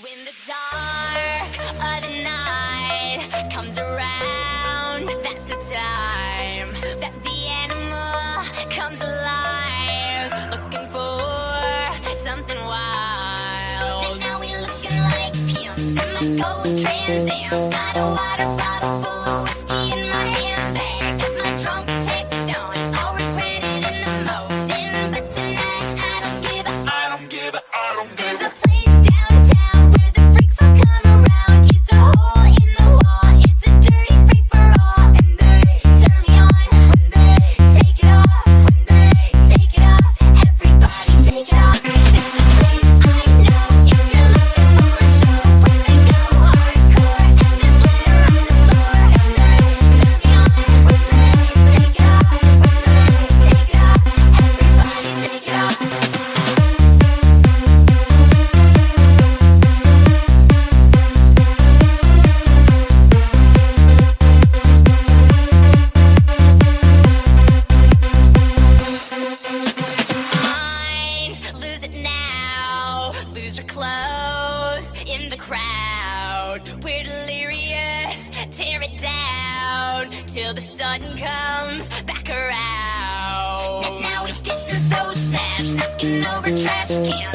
When the dark of the night comes around, that's the time that the animal comes alive, looking for something wild. And now we're looking like pimps in my gold Trans Am. Got a water bottle full of whiskey in my handbag. Got my trunk text on, I'll in the morning. But tonight I don't give a I don't give a, I don't there's a place your in the crowd. We're delirious, tear it down till the sun comes back around. And now we get the so smash, knocking over trash cans,